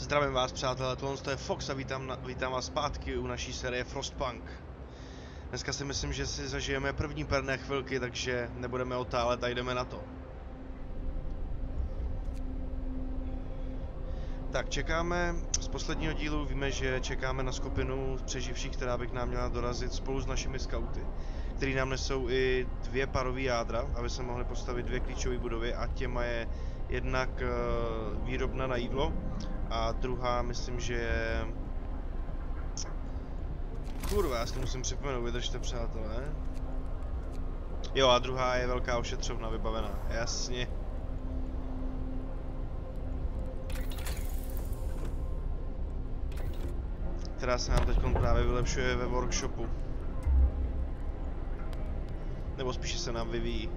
Zdravím vás přátelé, tohle je Fox a vítám, na, vítám vás zpátky u naší série Frostpunk. Dneska si myslím, že si zažijeme první perné chvilky, takže nebudeme otálet a jdeme na to. Tak, čekáme, z posledního dílu víme, že čekáme na skupinu přeživších, která by k nám měla dorazit spolu s našimi skauty, který nám nesou i dvě parové jádra, aby se mohli postavit dvě klíčové budovy a těma je jednak uh, výrobna na jídlo a druhá myslím, že je... Kurva, já si to musím připomenout, vydržte přátelé. Jo a druhá je velká ošetřovna vybavená, jasně. Která se nám teď právě vylepšuje ve workshopu. Nebo spíše se nám vyvíjí.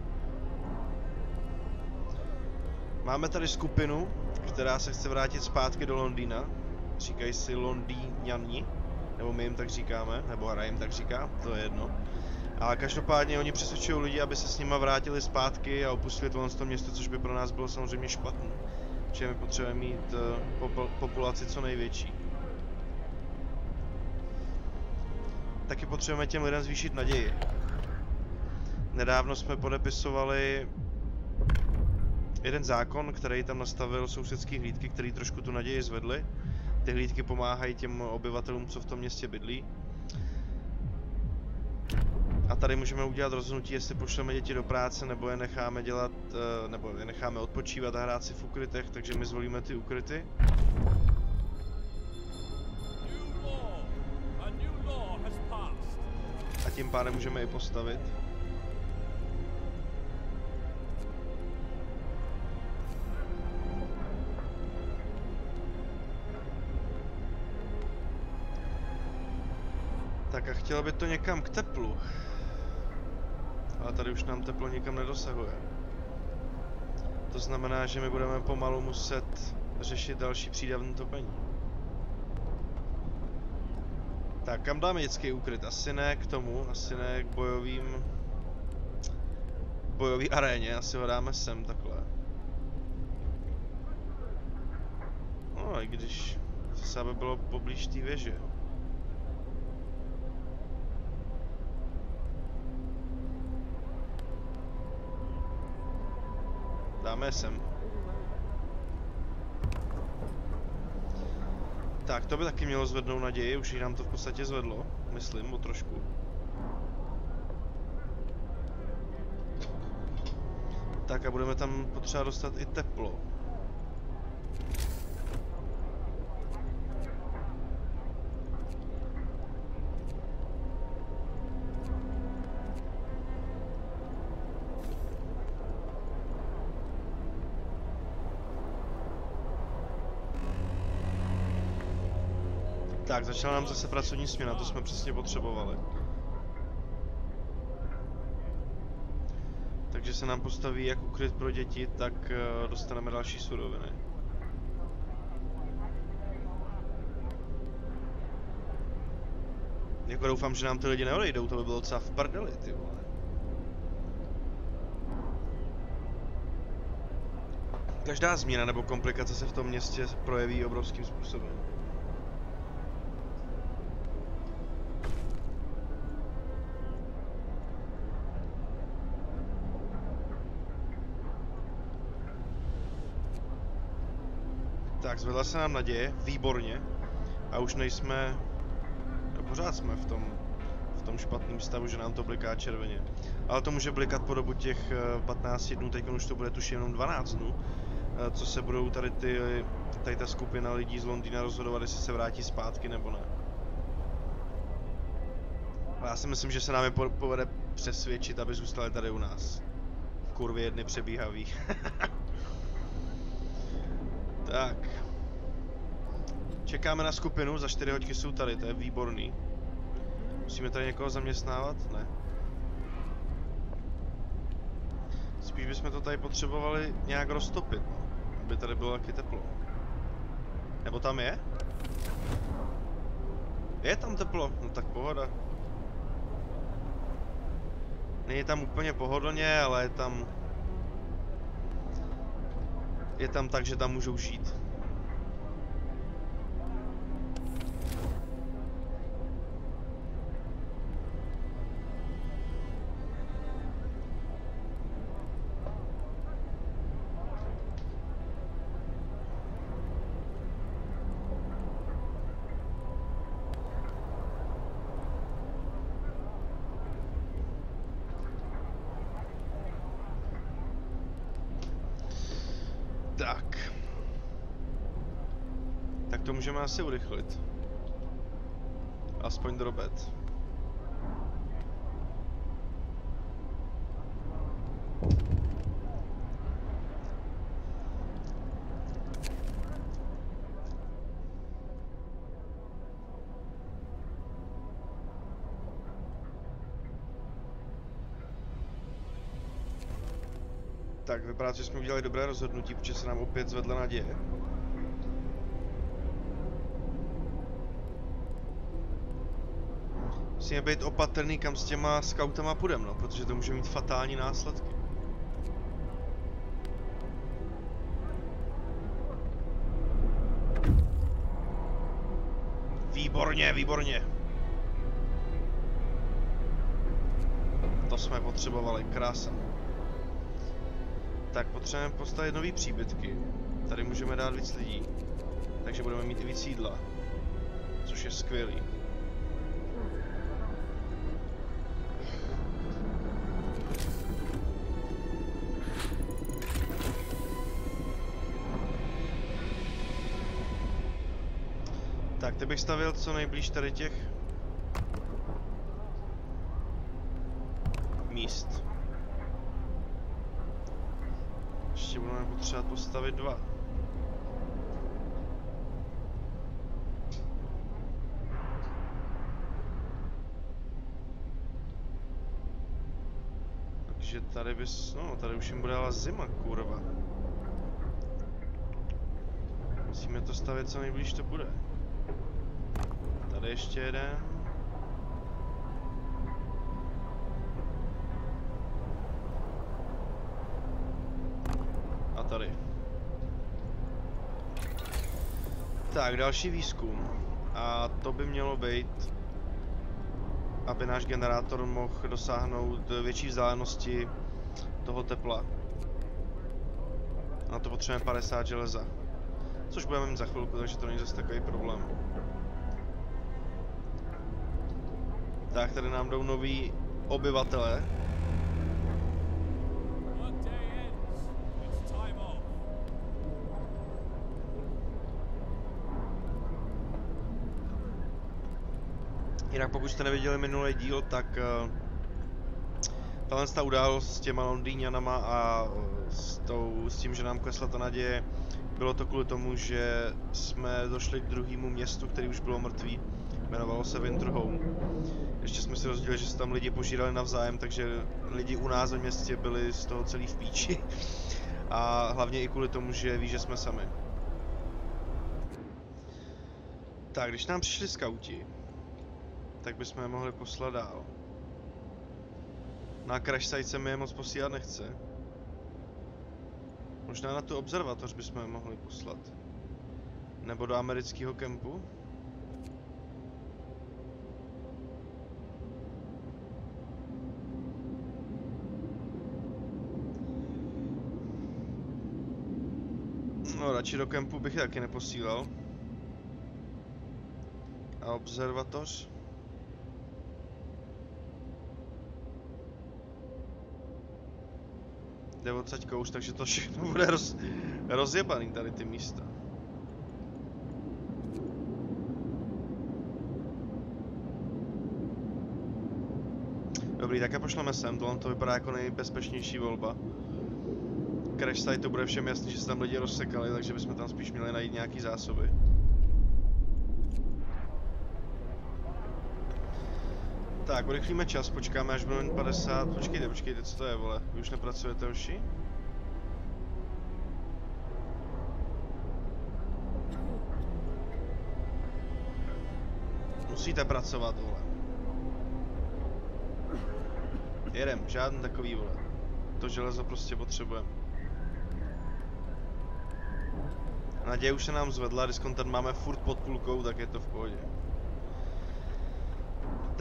Máme tady skupinu, která se chce vrátit zpátky do Londýna. Říkají si Londýňani, nebo my jim tak říkáme, nebo Hra jim tak říká, to je jedno. A každopádně oni přesvědčují lidi, aby se s nima vrátili zpátky a opustili tohle to město, což by pro nás bylo samozřejmě špatné. Protože my potřebujeme mít uh, populaci co největší. Taky potřebujeme těm lidem zvýšit naději. Nedávno jsme podepisovali jeden zákon, který tam nastavil sousedský hlídky, který trošku tu naději zvedly. Ty hlídky pomáhají těm obyvatelům, co v tom městě bydlí. A tady můžeme udělat rozhodnutí, jestli pošleme děti do práce, nebo je necháme dělat, eh, nebo je necháme odpočívat a hrát si v ukrytech, takže my zvolíme ty ukryty. A tím pádem můžeme i postavit. Tak a chtělo by to někam k teplu. Ale tady už nám teplo nikam nedosahuje. To znamená, že my budeme pomalu muset řešit další přídavné topení. Tak, kam dáme dětský úkryt? Asi ne k tomu, asi ne k bojovým... Bojový aréně, asi ho dáme sem takhle. No, i když zase aby bylo poblíž té věže. Dáme sem. Tak, to by taky mělo zvednout naději, už nám to v podstatě zvedlo, myslím, o trošku. Tak a budeme tam potřeba dostat i teplo. Tak, začala nám zase pracovní směna, to jsme přesně potřebovali. Takže se nám postaví jak ukryt pro děti, tak uh, dostaneme další suroviny. Jako doufám, že nám ty lidi neodejdou, to by bylo docela v prdeli, ty vole. Každá změna nebo komplikace se v tom městě projeví obrovským způsobem. Tak, zvedla se nám naděje, výborně. A už nejsme... No, pořád jsme v tom, v tom špatném stavu, že nám to bliká červeně. Ale to může blikat po dobu těch 15 eh, dnů, teď už to bude tuším jenom 12 dnů. Eh, co se budou tady ty, tady ta skupina lidí z Londýna rozhodovat, jestli se vrátí zpátky nebo ne. A já si myslím, že se nám je povede přesvědčit, aby zůstali tady u nás. Kurvy jedny přebíhavý. Tak. Čekáme na skupinu, za 4 hodky jsou tady, to je výborný. Musíme tady někoho zaměstnávat? Ne. Spíš bychom to tady potřebovali nějak roztopit, no. Aby tady bylo taky teplo. Nebo tam je? Je tam teplo, no tak pohoda. Není tam úplně pohodlně, ale je tam je tam tak, že tam můžou žít. Tak. Tak to můžeme asi urychlit. Aspoň drobet. Tak, vypadá, že jsme udělali dobré rozhodnutí, protože se nám opět zvedla naděje. Musíme být opatrný, kam s těma scoutama půjdeme, no, protože to může mít fatální následky. Výborně, výborně. To jsme potřebovali, krása. Tak potřebujeme postavit nový příbytky. Tady můžeme dát víc lidí. Takže budeme mít i víc jídla. Což je skvělý. Tak, ty bych stavil co nejblíž tady těch míst. Ještě budeme potřebovat postavit dva. Takže tady bys, no tady už jim bude ale zima, kurva. Musíme to stavit co nejblíž to bude. Tady ještě jeden. A tady. Tak, další výzkum. A to by mělo být, aby náš generátor mohl dosáhnout větší vzdálenosti toho tepla. Na to potřebujeme 50 železa. Což budeme mít za chvilku, takže to není zase takový problém. Tak, tady nám jdou noví obyvatele. Jinak pokud jste neviděli minulý díl, tak uh, tahle ta událost s těma Londýňanama a s, tou, s tím, že nám klesla ta naděje, bylo to kvůli tomu, že jsme došli k druhému městu, který už bylo mrtvý. Jmenovalo se Winterhome. Ještě jsme si rozdělili, že se tam lidi požírali navzájem, takže lidi u nás ve městě byli z toho celý v píči. A hlavně i kvůli tomu, že ví, že jsme sami. Tak, když nám přišli skauti, tak bychom je mohli poslat dál. Na crash site se mi je moc posílat nechce. Možná na tu observatoř bychom je mohli poslat. Nebo do amerického kempu. No, radši do kempu bych taky neposílal. A observatoř? Jde odsaď kouš, takže to všechno bude roz, rozjebaný tady ty místa. Dobrý, tak a pošleme sem, tohle to vypadá jako nejbezpečnější volba. Crash site to bude všem jasný, že se tam lidi rozsekali, takže bychom tam spíš měli najít nějaký zásoby. Tak, urychlíme čas, počkáme až bude 50, počkejte, počkejte, co to je, vole, vy už nepracujete, hoši? Musíte pracovat, vole. Jedem, žádný takový, vole. To železo prostě potřebujeme. Naděje už se nám zvedla, tam máme furt pod půlkou, tak je to v pohodě.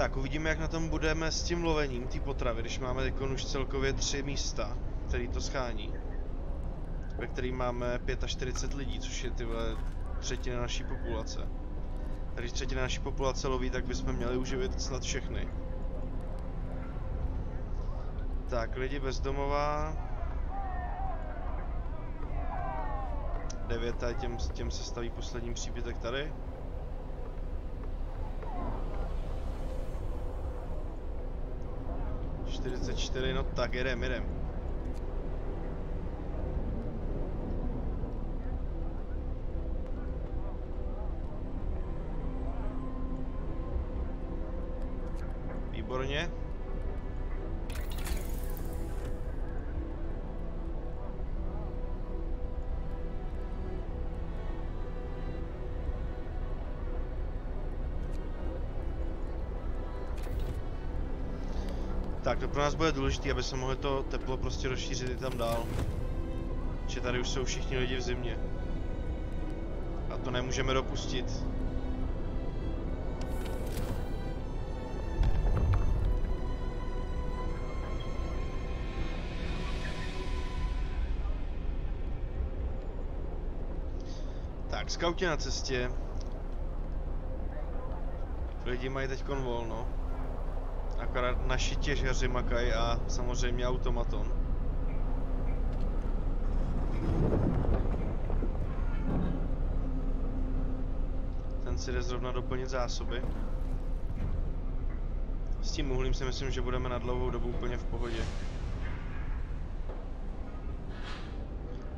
Tak, uvidíme, jak na tom budeme s tím lovením té potravy, když máme teď už celkově tři místa, který to schání. Ve kterým máme 45 lidí, což je tyhle třetina naší populace. A když třetina naší populace loví, tak bychom měli uživit snad všechny. Tak, lidi bezdomová. 9 a těm, těm se staví poslední příbytek tady. Čtyřicet čtyři, no tak jedem, jedem. Pro nás bude důležité, aby se mohli to teplo prostě rozšířit i tam dál. Že tady už jsou všichni lidi v zimě. A to nemůžeme dopustit. Tak, skauti na cestě. Lidi mají teď volno. Akorát naši těžaři makají a samozřejmě automaton. Ten si jde zrovna doplnit zásoby. S tím uhlím si myslím, že budeme na dlouhou dobu úplně v pohodě.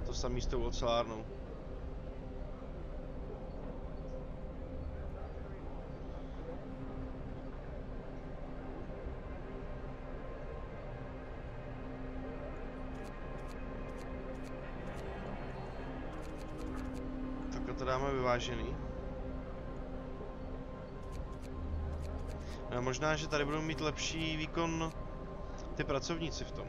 To samý s tou ocelárnou. Takhle to dáme vyvážený. No, možná, že tady budou mít lepší výkon ty pracovníci v tom.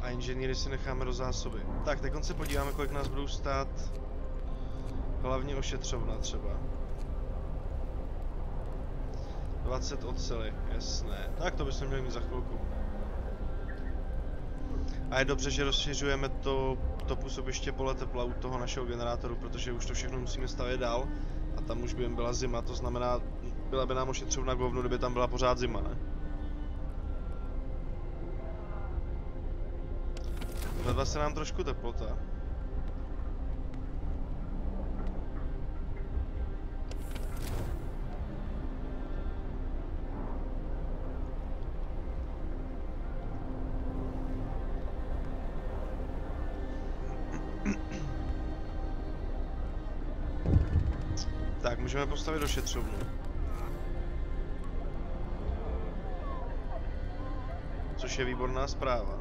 A inženýry si necháme do zásoby. Tak, teď se podíváme, kolik nás budou stát hlavně ošetřovna třeba. 20 ocely, jasné. Tak to bychom měli mít za chvilku. A je dobře, že rozšiřujeme to, to působiště pole tepla u toho našeho generátoru, protože už to všechno musíme stavět dál. A tam už by jim byla zima, to znamená, byla by nám ošetřovna govnu, kdyby tam byla pořád zima, ne? Zvedla se nám trošku teplota. Můžeme postavit ošetřovnu. Což je výborná zpráva.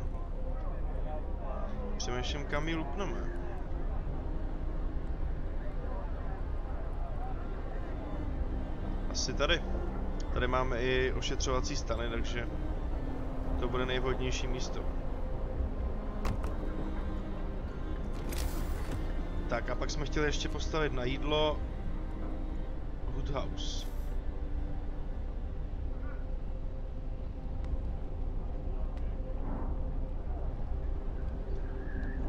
Přemýšlím, kam ji lupneme. Asi tady. Tady máme i ošetřovací stany, takže to bude nejvhodnější místo. Tak a pak jsme chtěli ještě postavit na jídlo Hood House.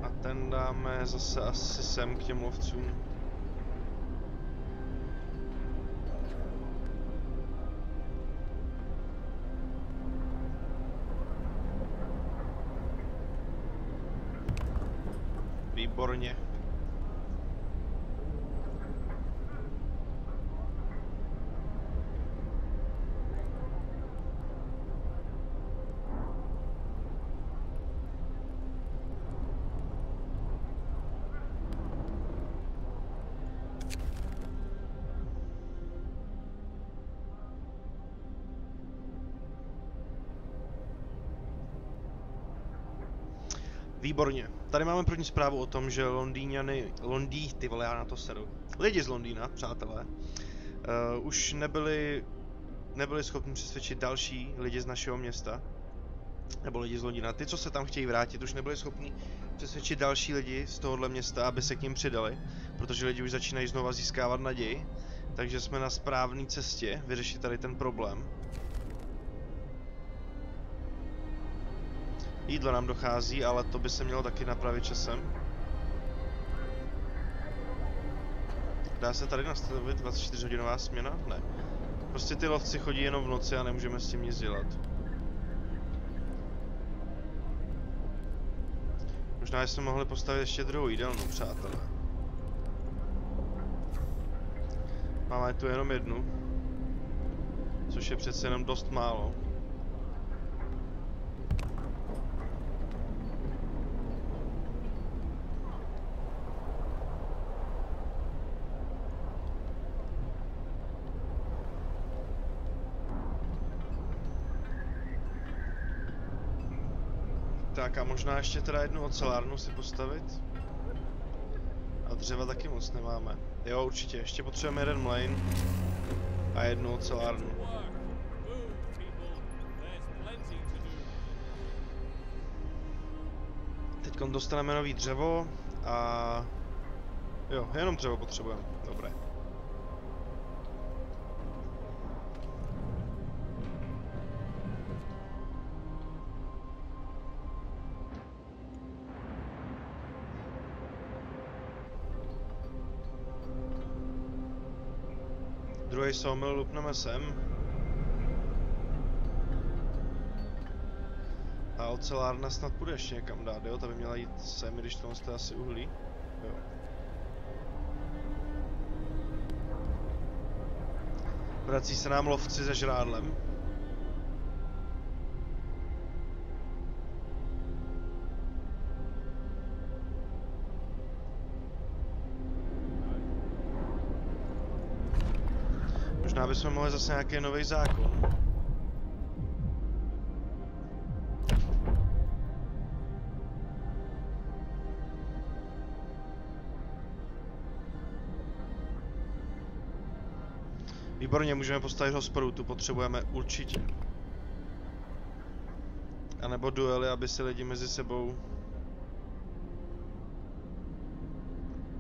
A ten dáme zase asi sem k těm lovcům. Výborně. Tady máme první zprávu o tom, že Londýňany, Londý, ty vole, já na to seru. Lidi z Londýna, přátelé, uh, už nebyli, nebyli schopni přesvědčit další lidi z našeho města, nebo lidi z Londýna. Ty, co se tam chtějí vrátit, už nebyli schopni přesvědčit další lidi z tohohle města, aby se k ním přidali, protože lidi už začínají znova získávat naději. Takže jsme na správné cestě vyřešit tady ten problém. Jídlo nám dochází, ale to by se mělo taky napravit časem. Dá se tady nastavit 24 hodinová směna? Ne. Prostě ty lovci chodí jenom v noci a nemůžeme s tím nic dělat. Možná jsme mohli postavit ještě druhou jídelnu, přátelé. Máme tu jenom jednu. Což je přece jenom dost málo. A možná ještě teda jednu ocelárnu si postavit. A dřeva taky moc nemáme. Jo, určitě, ještě potřebujeme jeden mlejn a jednu ocelárnu. Teď dostaneme nový dřevo a... Jo, jenom dřevo potřebujeme, dobré. Sawmill lupneme sem. A ocelárna snad půjde ještě někam dát, jo? Ta by měla jít sem, když to je asi uhlí. Jo. Vrací se nám lovci se žrádlem. Bychom mohli zase nějaký nový zákon. Výborně, můžeme postavit hospodu, tu potřebujeme určitě. A nebo duely, aby si lidi mezi sebou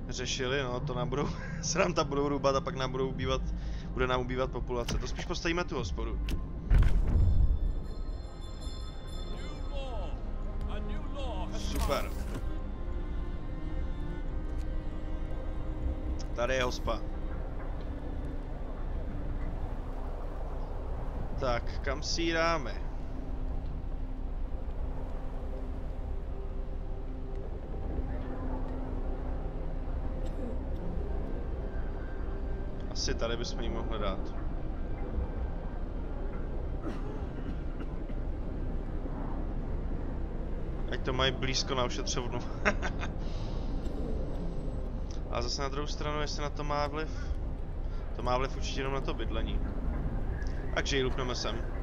řešili, no to nám budou, se nám tam budou rubat a pak nám budou ubývat bude nám ubývat populace. To spíš postavíme tu hospodu. Super. Tady je hospa. Tak, kam si dáme? Asi tady bychom ji mohli dát. Ať to mají blízko na ošetřovnu. A zase na druhou stranu, jestli na to má vliv, to má vliv určitě jenom na to bydlení. Takže ji lupneme sem.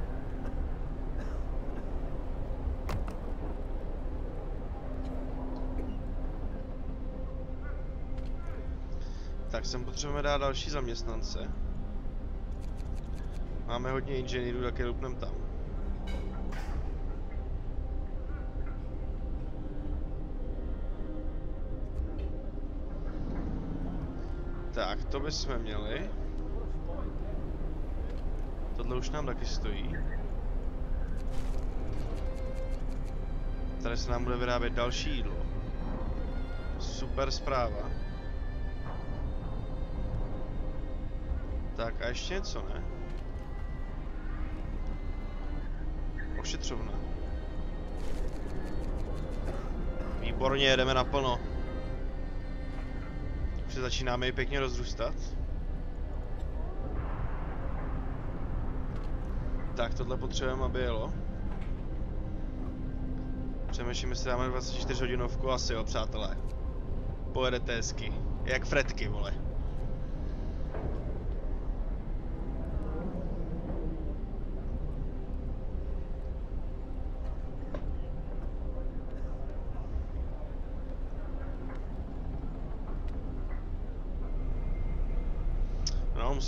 Tak sem potřebujeme dát další zaměstnance. Máme hodně inženýrů, tak je lupnem tam. Tak, to bychom měli. Tohle už nám taky stojí. Tady se nám bude vyrábět další jídlo. Super zpráva. Tak a ještě něco, ne? Ošetřovna. Výborně, jedeme naplno. Už se začínáme i pěkně rozrůstat. Tak, tohle potřebujeme, aby jelo. Přemýšlím, jestli dáme 24 hodinovku, asi jo, přátelé. Pojedete hezky. Jak fretky, vole.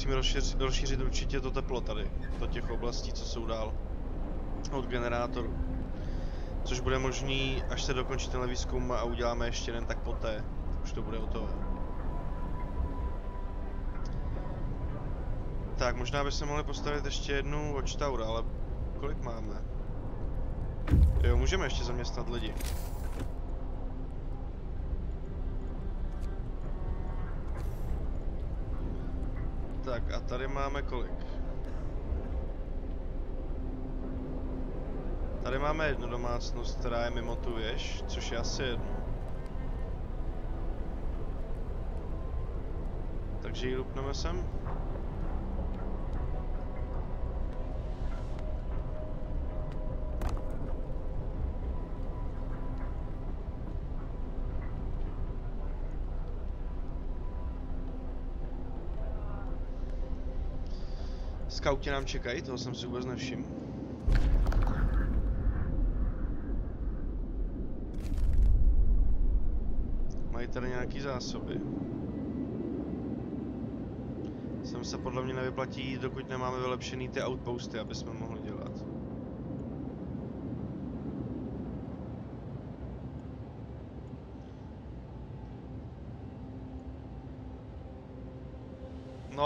Musíme rozšířit, rozšířit určitě to teplo tady, do těch oblastí, co jsou dál od generátoru. Což bude možný, až se dokončí tenhle výzkum a uděláme ještě jeden, tak poté už to bude hotové. Tak, možná bychom mohli postavit ještě jednu watchtower, ale kolik máme? Jo, můžeme ještě zaměstnat lidi. máme kolik? Tady máme jednu domácnost, která je mimo tu věž, což je asi jedno. Takže ji lupneme sem. Skauti nám čekají, toho jsem si vůbec nevšiml. Mají tady nějaký zásoby. Sem se podle mě nevyplatí dokud nemáme vylepšený ty outposty, aby jsme mohli dělat.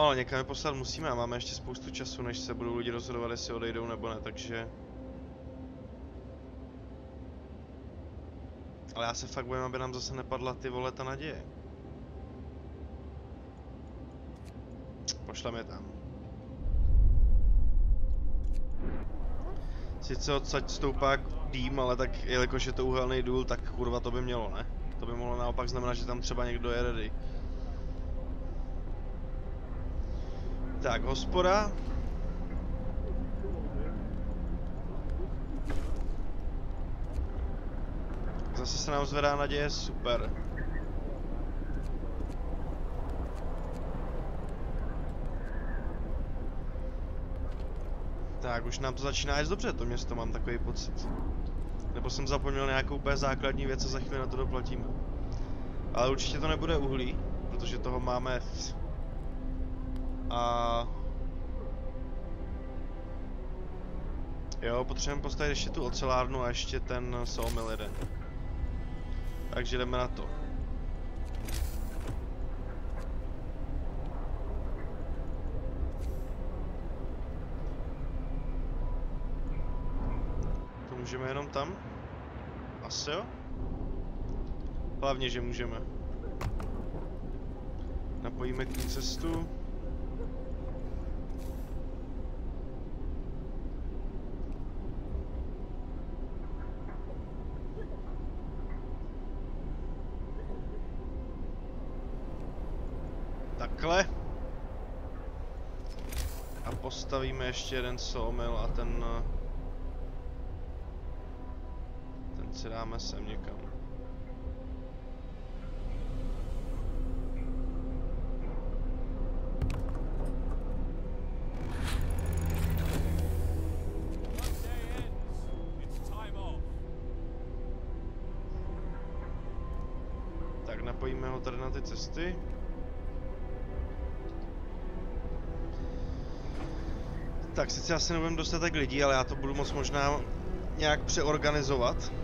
No někam je poslat musíme a máme ještě spoustu času, než se budou lidi rozhodovat, jestli odejdou nebo ne, takže... Ale já se fakt bojím, aby nám zase nepadla ty vole ta naděje. Pošlem je tam. Sice odsaď stoupá dým, ale tak jelikož je to uhelný důl, tak kurva to by mělo, ne? To by mohlo naopak znamenat, že tam třeba někdo je ready. Tak, hospoda. Zase se nám zvedá naděje, super. Tak, už nám to začíná jít dobře, to město mám takový pocit. Nebo jsem zapomněl nějakou úplně základní věc a za chvíli na to doplatíme. Ale určitě to nebude uhlí, protože toho máme a... Jo, potřebujeme postavit ještě tu ocelárnu a ještě ten sawmill jeden. Takže jdeme na to. To můžeme jenom tam? Asi jo? Hlavně, že můžeme. Napojíme k cestu. Takhle. A postavíme ještě jeden sawmill a ten... eh, Ten si dáme sem někam. Asi nebudeme dostatek lidí, ale já to budu moc možná nějak přeorganizovat.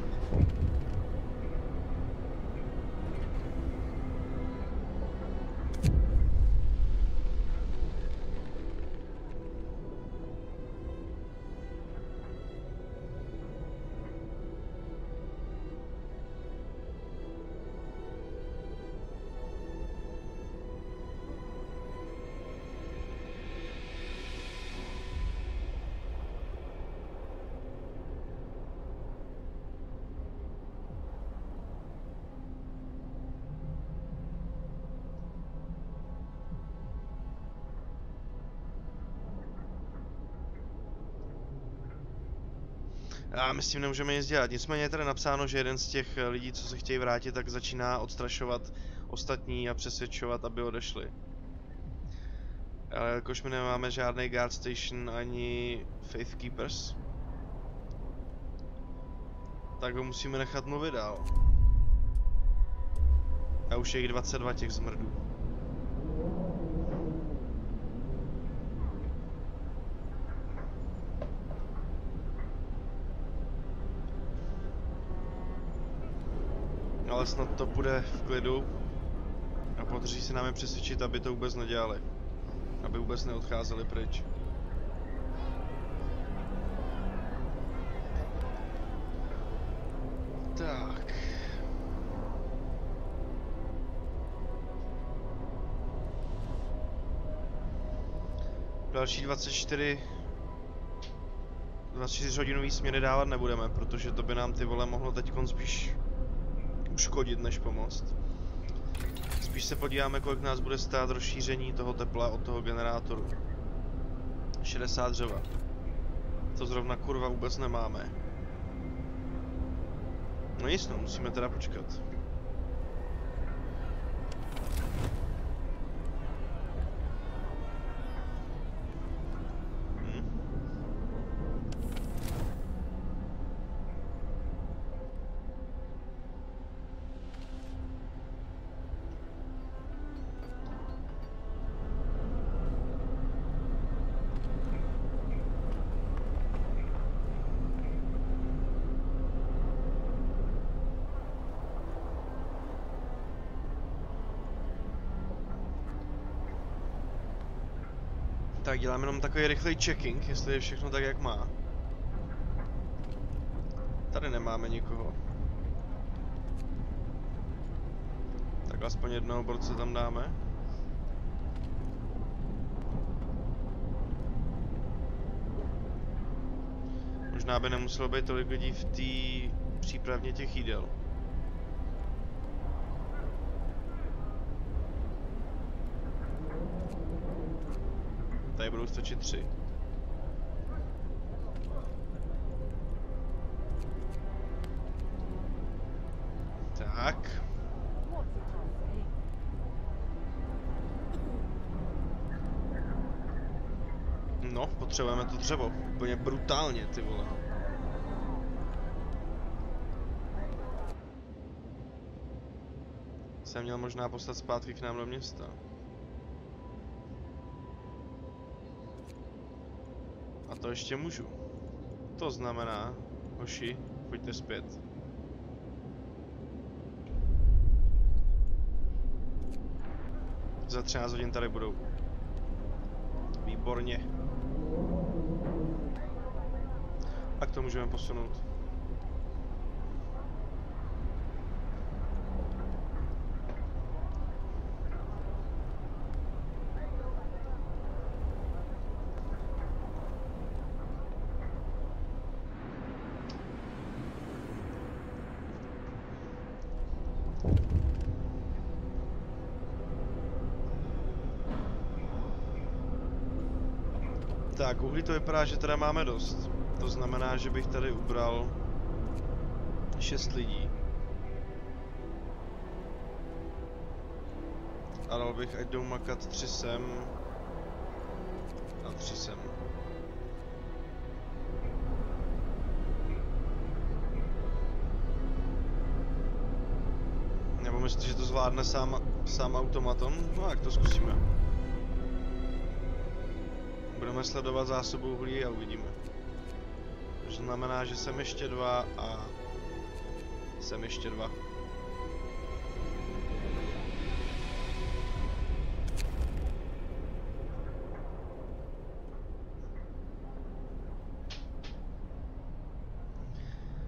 A my s tím nemůžeme nic dělat. Nicméně je tady napsáno, že jeden z těch eh, lidí, co se chtějí vrátit, tak začíná odstrašovat ostatní a přesvědčovat, aby odešli. Ale jakož my nemáme žádný guard station ani faith keepers, tak ho musíme nechat mluvit dál. A už je jich 22 těch zmrdů. Ale snad to bude v klidu. A podaří se nám je přesvědčit, aby to vůbec nedělali. Aby vůbec neodcházeli pryč. Tak. Další 24 24 hodinový směry dávat nebudeme, protože to by nám ty vole mohlo teď spíš uškodit, než pomoct. Spíš se podíváme, kolik nás bude stát rozšíření toho tepla od toho generátoru. 60 dřeva. To zrovna kurva vůbec nemáme. No nic, no, musíme teda počkat. Tak děláme jenom takový rychlej checking, jestli je všechno tak, jak má. Tady nemáme nikoho. Tak aspoň jednoho borce tam dáme. Možná by nemuselo být tolik lidí v té přípravně těch jídel. Tady budou stačit tři. Tak. No, potřebujeme to dřevo. Úplně brutálně, ty vole. Jsem měl možná poslat zpátky k nám do města. To ještě můžu. To znamená, hoši, pojďte zpět. Za 13 hodin tady budou. Výborně. Tak to můžeme posunout. Tak, uhlí to vypadá, že teda máme dost. To znamená, že bych tady ubral 6 lidí. A dal bych, ať jdou makat 3 sem a 3 sem. Nebo myslíte, že to zvládne sám, sám automaton? No jak to zkusíme. Budeme sledovat zásobu uhlí a uvidíme. To znamená, že jsem ještě dva a jsem ještě dva.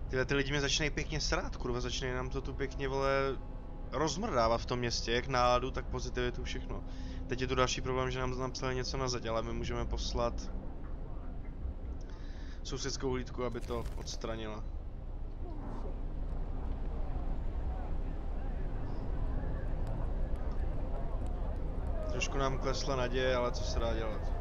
Tyhle ty lidi mě začínají pěkně srát, kurva, začínají nám to tu pěkně, vole, rozmrdávat v tom městě, jak náladu, tak pozitivitu, všechno. Teď je tu další problém, že nám napsali něco na zeď, ale my můžeme poslat sousedskou hlídku, aby to odstranila. Trošku nám klesla naděje, ale co se dá dělat.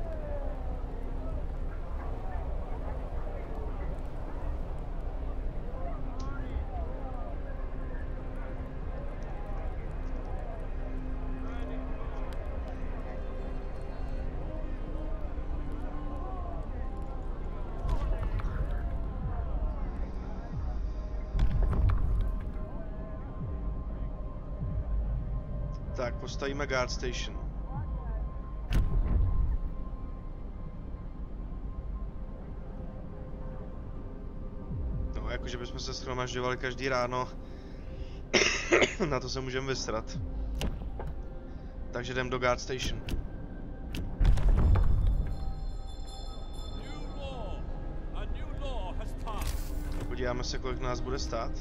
Postavíme guard station. No, jakože bychom se schromažďovali každý ráno. Na to se můžeme vysrat. Takže jdem do guard station. Podíváme se, kolik nás bude stát.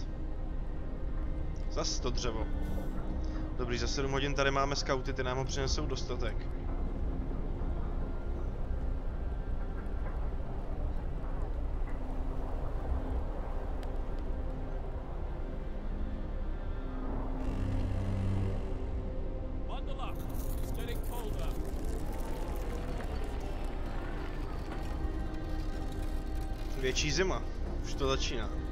Zas to dřevo. Dobrý, za 7 hodin tady máme skauty, ty nám ho přinesou dostatek. Větší zima, už to začíná.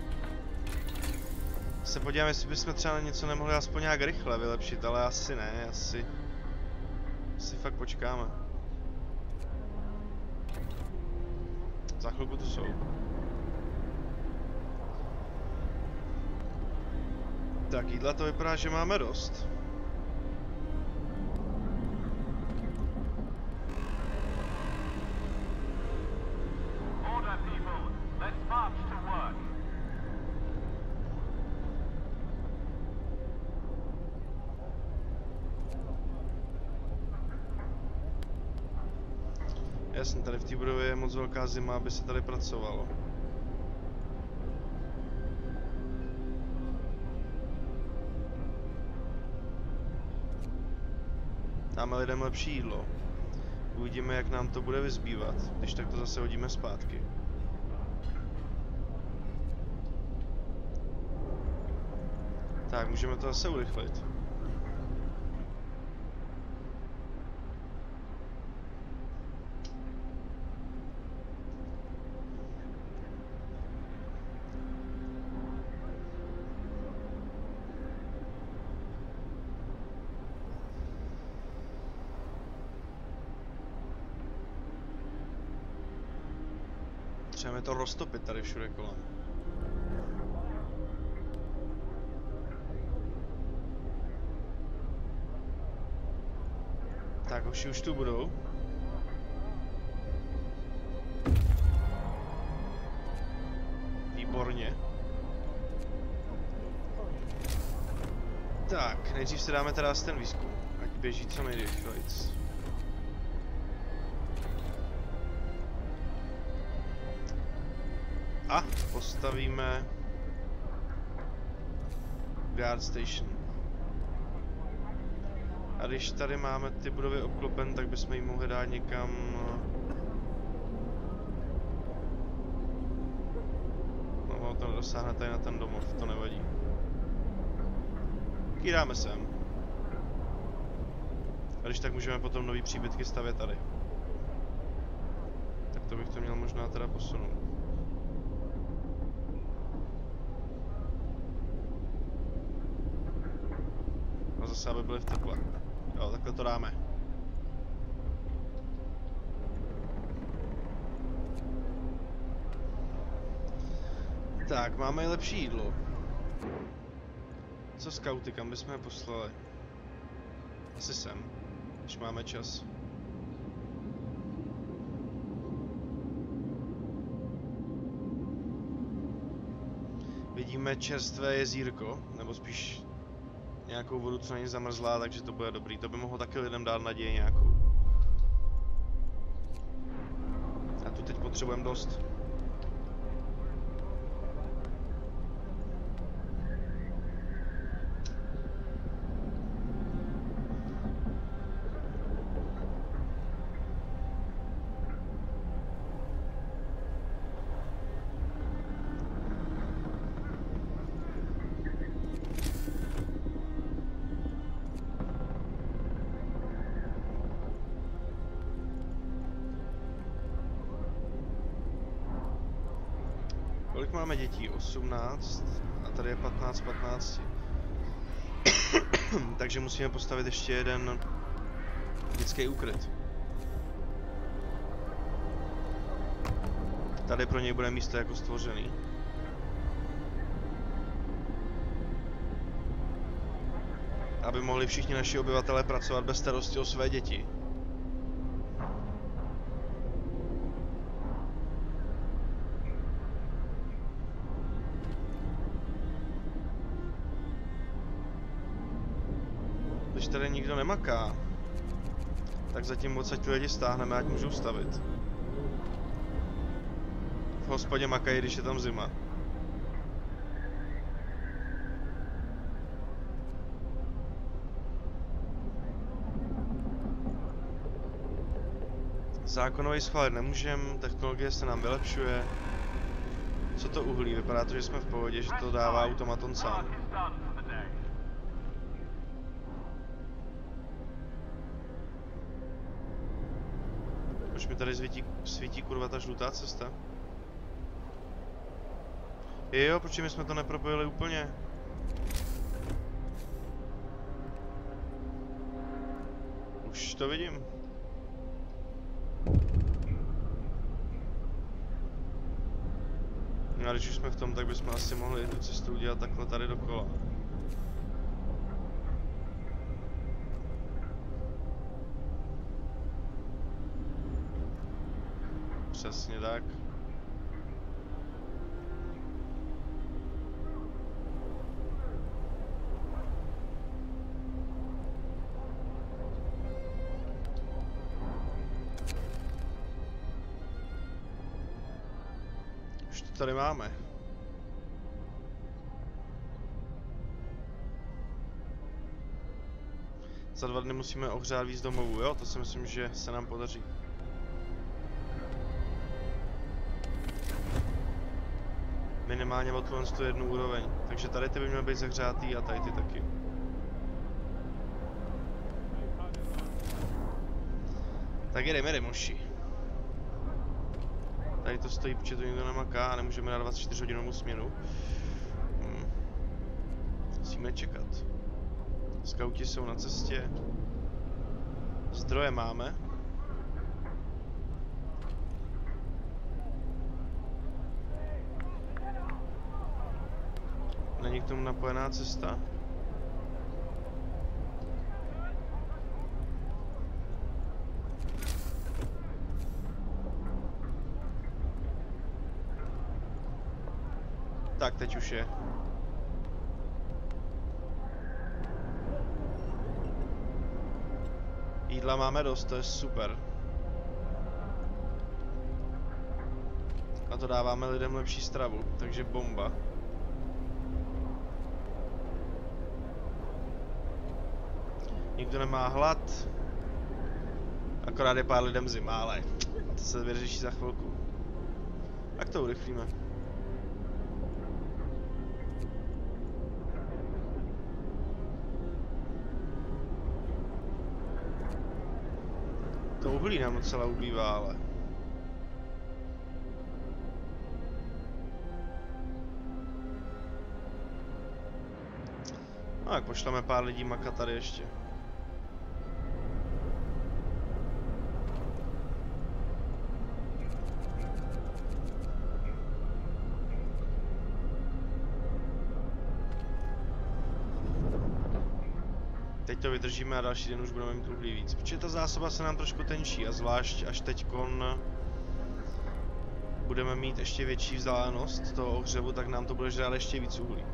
Se podívám, jestli bychom třeba něco nemohli aspoň nějak rychle vylepšit, ale asi ne, asi... Asi fakt počkáme. Za chvilku tu jsou. Tak, jídla to vypadá, že máme dost. Jasně, tady v té budově je moc velká zima, aby se tady pracovalo. Dáme lidem lepší jídlo. Uvidíme, jak nám to bude vyzbývat, když tak to zase hodíme zpátky. Tak, můžeme to zase urychlit. Potřebujeme to roztopit tady všude kolem. Tak, hoši už tu budou. Výborně. Tak, nejdřív si dáme teda ten výzkum, ať běží co nejrychlejc. Postavíme guard station. A když tady máme ty budovy obklopen, tak bychom ji mohli dát někam... No, to nedosáhne tady na ten domov, to nevadí. Taky dáme sem. A když tak můžeme potom nový příbytky stavět tady. Tak to bych to měl možná teda posunout. A zase, aby byli v teple. Jo, takhle to dáme. Tak, máme lepší jídlo. Co skauty, kam bychom je poslali? Asi sem, když máme čas. Vidíme čerstvé jezírko, nebo spíš nějakou vodu, co není zamrzlá, takže to bude dobrý. To by mohlo taky lidem dát naději nějakou. A tu teď potřebujeme dost. Máme dětí? 18 a tady je 15 15. Takže musíme postavit ještě jeden dětský úkryt. Tady pro něj bude místo jako stvořený. Aby mohli všichni naši obyvatelé pracovat bez starosti o své děti. Nemaká, tak zatím odsaď ty lidi stáhneme, ať můžou stavit. V hospodě makají, když je tam zima. Zákonový schválit nemůžem, technologie se nám vylepšuje. Co to uhlí? Vypadá to, že jsme v pohodě, že to dává automaton sám. Tady svítí, svítí kurva ta žlutá cesta? Jo, proč my jsme to nepropojili úplně? Už to vidím. No a když už jsme v tom, tak bychom asi mohli tu cestu udělat takhle tady dokola. Přesně tak. Už to tady máme. Za dva dny musíme ohřát víc domovů, jo? To si myslím, že se nám podaří. Minimálně o tuhle tu jednu úroveň. Takže tady ty by měly být zahřátý a tady ty taky. Tak jedeme, jedeme, moši. Tady to stojí, protože to nikdo nemaká a nemůžeme na 24 hodinovou směnu. Hmm. Musíme čekat. Skauti jsou na cestě. Zdroje máme. Není k tomu napojená cesta? Tak, teď už je. Jídla máme dost, to je super. A to dáváme lidem lepší stravu, takže bomba. Nikdo nemá hlad. Akorát je pár lidem zima, ale to se vyřeší za chvilku. Tak to urychlíme. To uhlí nám docela ubývá, ale... No tak pošleme pár lidí makat tady ještě. To vydržíme a další den už budeme mít uhlí víc. Protože ta zásoba se nám trošku tenčí a zvlášť až teďkon budeme mít ještě větší vzdálenost toho ohřevu, tak nám to bude žrát ještě víc uhlí.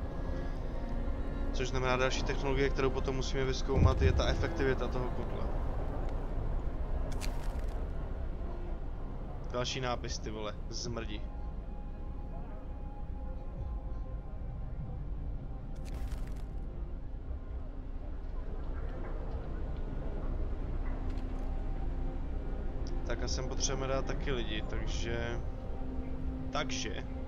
Což znamená další technologie, kterou potom musíme vyzkoumat, je ta efektivita toho kotle. Další nápis, ty vole, zmrdi. Sem potřebujeme dát taky lidi, takže... Takže...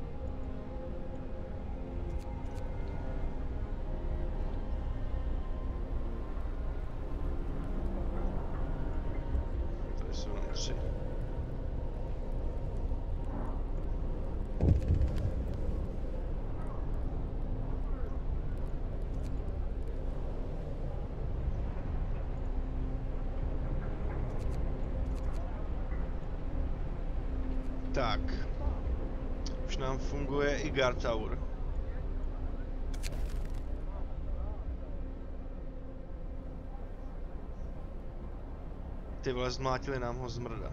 nám funguje i Guard Tower. Ty vole, zmlátili nám ho zmrda.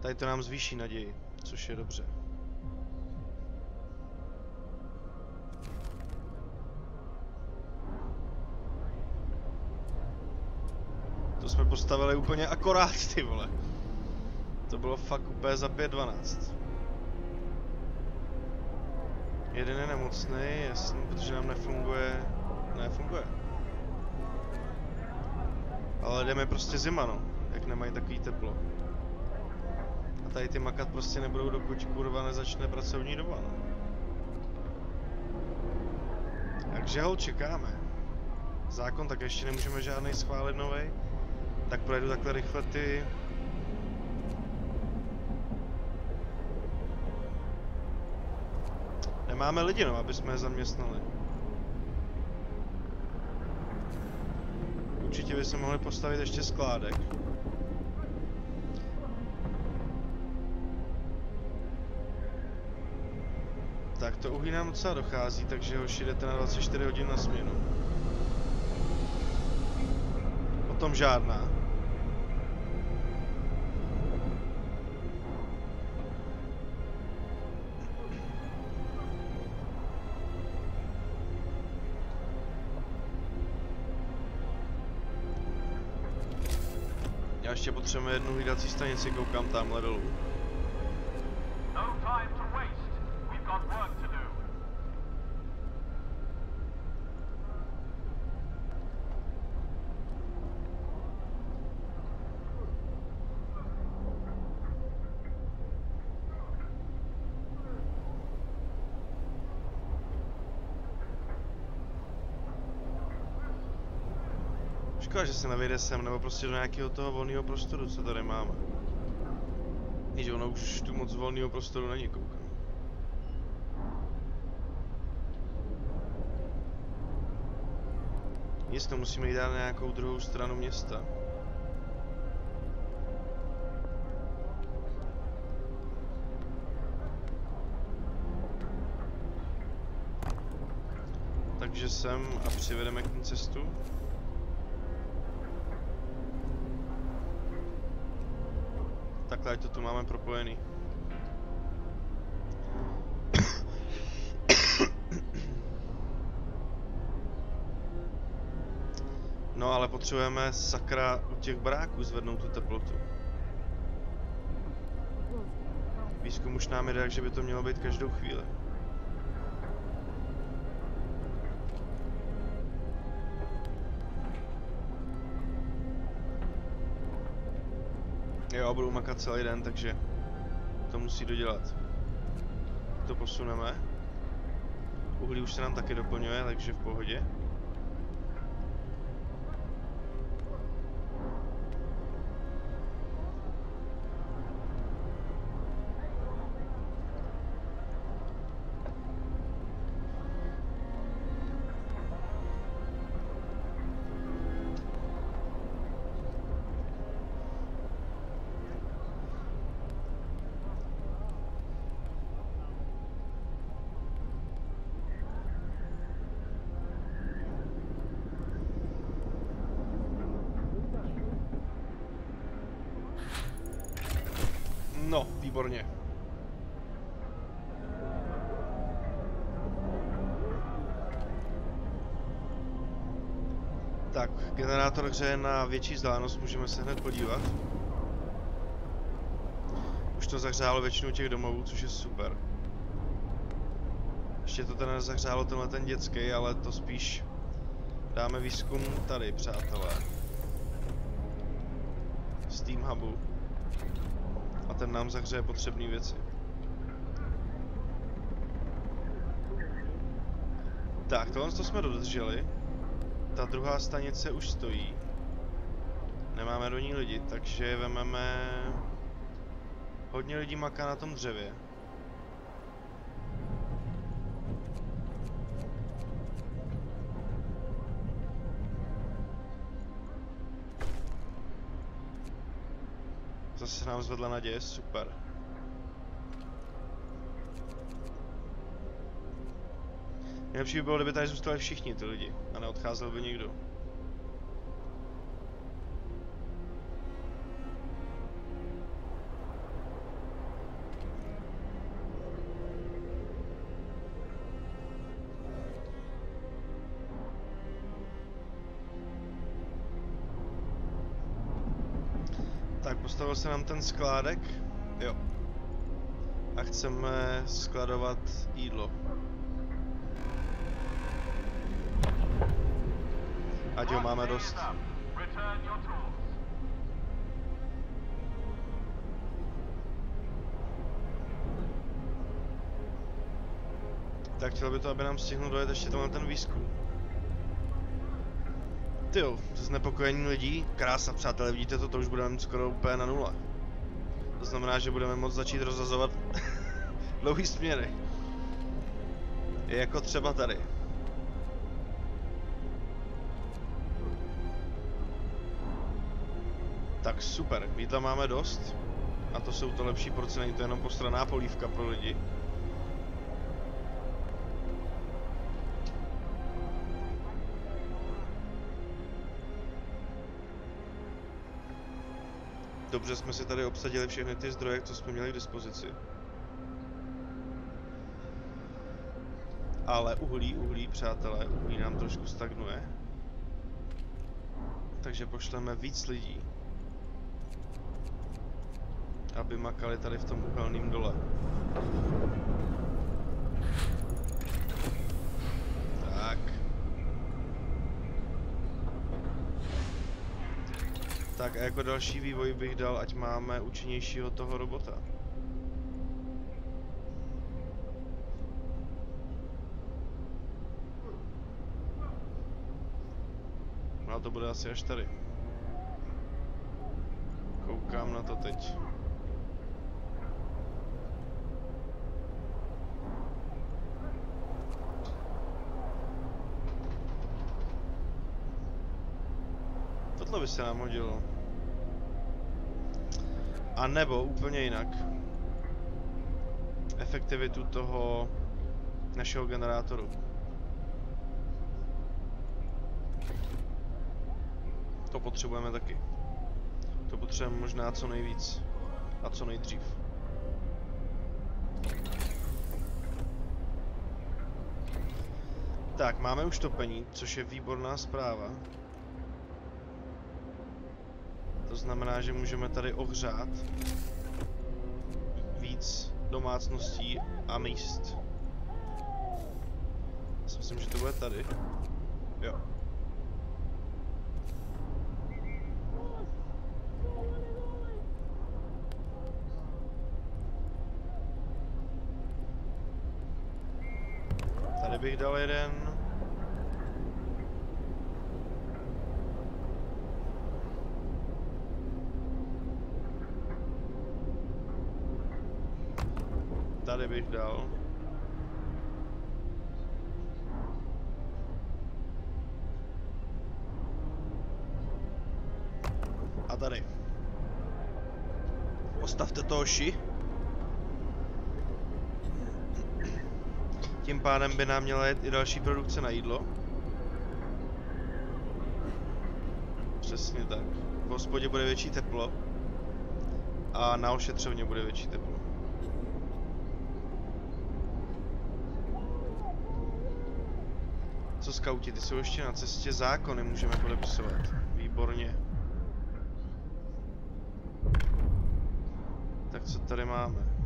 Tady to nám zvýší naději, což je dobře. Postavili úplně akorát, ty vole. To bylo fakt úplně za 5.12. Jeden je nemocný, jasný, protože nám nefunguje... Nefunguje. Ale jdeme prostě zima, no. Jak nemají takový teplo. A tady ty makat prostě nebudou, dokud kurva nezačne pracovní doba, no. Takže ho čekáme. Zákon tak ještě nemůžeme žádný schválit novej. Tak projedu takhle rychle ty... Nemáme lidi, no, aby jsme je zaměstnali. Určitě by se mohli postavit ještě skládek. Tak to uhlí nám docela dochází, takže hoši jdete na 24 hodin na směnu. O tom žádná. Ještě potřebujeme jednu hlídací stanici, koukám tamhle dolů. No time to waste. We've got work to do. Škoda, že se nevejde sem, nebo prostě do nějakého toho volného prostoru, co tady máme. Že ono už tu moc volného prostoru není, koukám. Nic, to musíme jít dát na nějakou druhou stranu města. Takže sem a přivedeme k ní cestu. Ať to tu máme propojený. No ale potřebujeme sakra u těch baráků zvednout tu teplotu. Výzkum už nám jde, že by to mělo být každou chvíli. Jo, budu makat celý den, takže to musí dodělat. To posuneme. Uhlí už se nám taky doplňuje, takže v pohodě. Generátor hřeje na větší vzdálenost, můžeme se hned podívat. Už to zahřálo většinu těch domovů, což je super. Ještě to teda nezahřálo tenhle ten dětský, ale to spíš dáme výzkum tady, přátelé. Steam Hubu a ten nám zahřeje potřebné věci. Tak, tohle to jsme dodrželi. Ta druhá stanice už stojí. Nemáme do ní lidi, takže vememe... Hodně lidí maká na tom dřevě. Zase se nám zvedla naděje, super. Nejlepší by bylo, kdyby tady zůstali všichni ty lidi a neodcházel by nikdo. Tak, postavil se nám ten skládek. Jo. A chceme skladovat jídlo. Ať ho máme dost. Tak chtěl by to, aby nám stihnul dojet ještě tenhle ten výzkum. Tyjo, znepokojení lidí, krása přátelé, vidíte to, to už budeme skoro úplně na nule. To znamená, že budeme moct začít rozazovat dlouhý směry. Jako třeba tady. Super, jídla máme dost. A to jsou to lepší porce, není to jenom postraná polívka pro lidi. Dobře jsme si tady obsadili všechny ty zdroje, co jsme měli k dispozici. Ale uhlí, uhlí, přátelé, uhlí nám trošku stagnuje. Takže pošleme víc lidí. Aby makali tady v tom uhelném dole. Tak. Tak a jako další vývoj bych dal, ať máme účinnějšího toho robota. No to bude asi až tady. Koukám na to teď. Tohle by se nám hodilo. A nebo úplně jinak. Efektivitu toho našeho generátoru. To potřebujeme taky. To potřebujeme možná co nejvíc. A co nejdřív. Tak, máme už topení, což je výborná zpráva. To znamená, že můžeme tady ohřát víc domácností a míst. Já si myslím, že to bude tady. Jo. Tady bych dal jeden. Tady bych dal. A tady. Postavte to oši. Tím pádem by nám měla jet i další produkce na jídlo. Přesně tak. V hospodě bude větší teplo. A na ošetřovně bude větší teplo. Co skauti, ty jsou ještě na cestě, zákony můžeme podepisovat. Výborně. Tak co tady máme?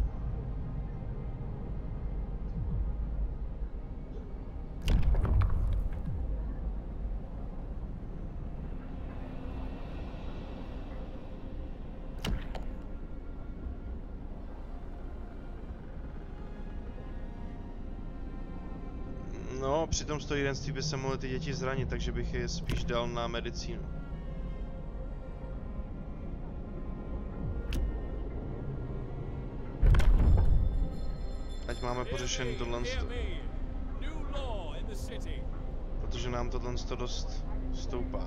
Tom stojírenství by se mohly ty děti zranit, takže bych je spíš dal na medicínu. Ať máme pořešený tohle, protože nám tohle dost stoupá.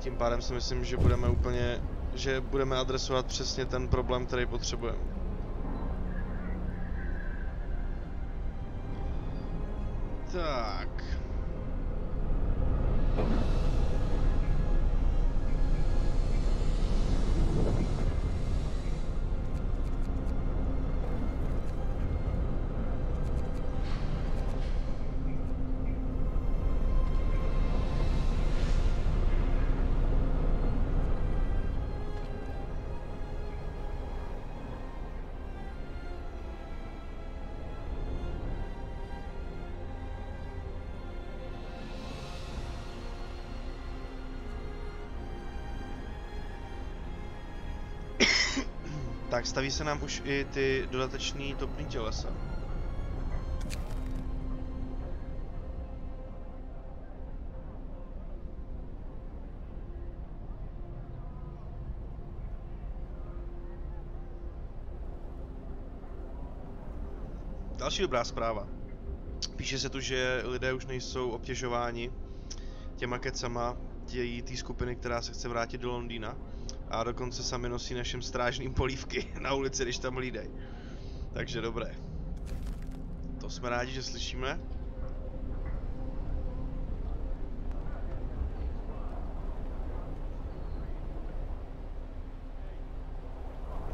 Tím pádem si myslím, že budeme úplně, že budeme adresovat přesně ten problém, který potřebujeme. Tak, staví se nám už i ty dodateční topný tělesa. Další dobrá zpráva. Píše se tu, že lidé už nejsou obtěžováni těma kecama, tě, té skupiny, která se chce vrátit do Londýna. A dokonce sami nosí našim strážným polívky na ulici, když tam hlídají. Takže dobré. To jsme rádi, že slyšíme.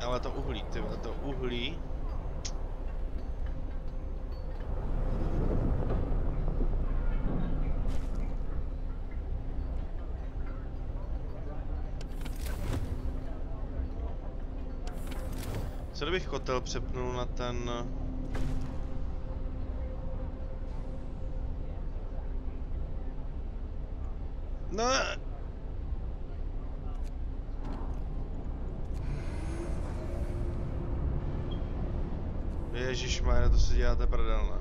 Ale to uhlí, ty vole, to uhlí. Co kdybych kotel přepnul na ten... No. Ježišmarja, to si děláte pradelné.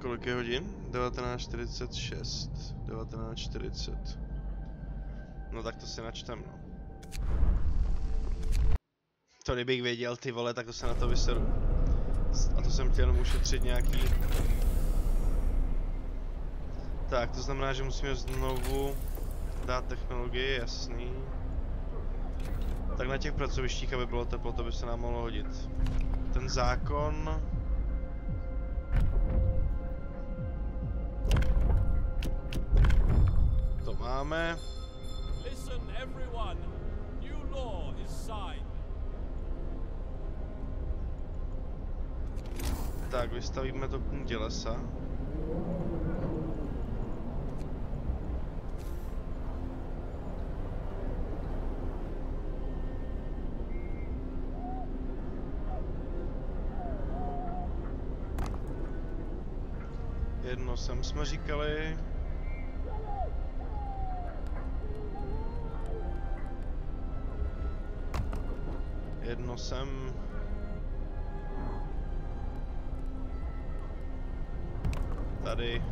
Kolik je hodin? 19.46. 19.40. No tak to si načtem, no. To kdybych věděl, ty vole, tak to se na to vyseru. A to jsem chtěl jenom ušetřit nějaký... Tak, to znamená, že musíme znovu dát technologii, jasný. Tak na těch pracovištích, aby bylo teplo, to by se nám mohlo hodit. Ten zákon... To máme. Listen, everyone. New law is signed. Tak, vystavíme to k tělesa. Jedno sem jsme říkali. Jedno sem. Tady.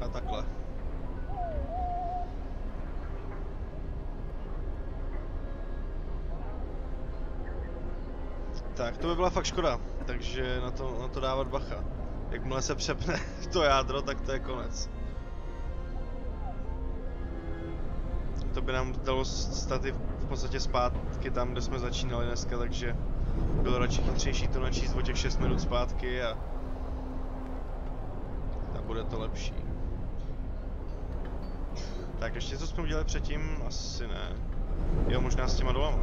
A takhle. Tak, to by byla fakt škoda, takže na to, na to dávat bacha. Jakmile se přepne to jádro, tak to je konec. To by nám dalo staty v podstatě zpátky tam, kde jsme začínali dneska, takže bylo radši chytřejší to načíst o těch 6 minut zpátky a tam bude to lepší. Tak ještě co jsme udělali předtím? Asi ne. Jo, možná s těma dolama.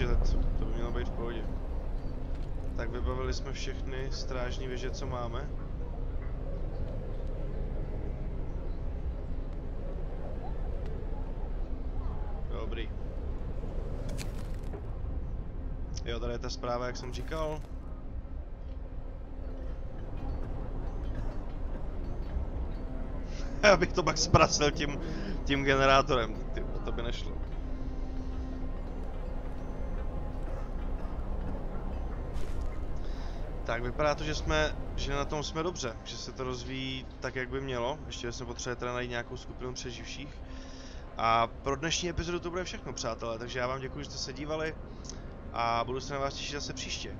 Udržet. To by mělo být v pohodě. Tak vybavili jsme všechny strážní věže, co máme. Dobrý. Jo, tady je ta zpráva, jak jsem říkal. Abych to pak zprasil tím, tím generátorem, ty, to by nešlo. Tak vypadá to, že jsme, že na tom jsme dobře, že se to rozvíjí tak, jak by mělo. Ještě jsme potřebovali teda najít nějakou skupinu přeživších. A pro dnešní epizodu to bude všechno, přátelé, takže já vám děkuji, že jste se dívali a budu se na vás těšit zase příště.